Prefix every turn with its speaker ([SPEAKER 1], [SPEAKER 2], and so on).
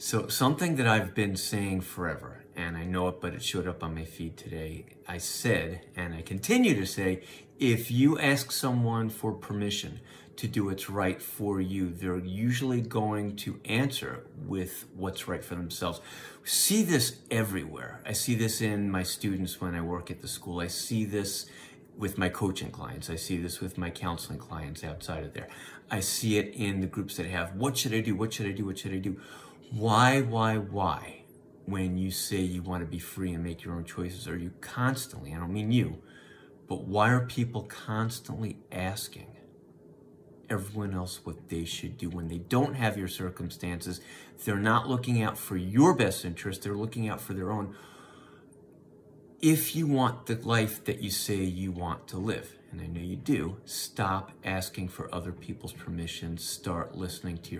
[SPEAKER 1] So, something that I've been saying forever, and I know it, but it showed up on my feed today. I said, and I continue to say, if you ask someone for permission to do what's right for you, they're usually going to answer with what's right for themselves. See this everywhere. I see this in my students when I work at the school. I see this with my coaching clients. I see this with my counseling clients outside of there. I see it in the groups that have, what should I do? What should I do? What should I do? Why, why, why? When you say you want to be free and make your own choices, are you constantly, I don't mean you, but why are people constantly asking everyone else what they should do when they don't have your circumstances? They're not looking out for your best interest, they're looking out for their own. If you want the life that you say you want to live, and I know you do, stop asking for other people's permission. Start listening to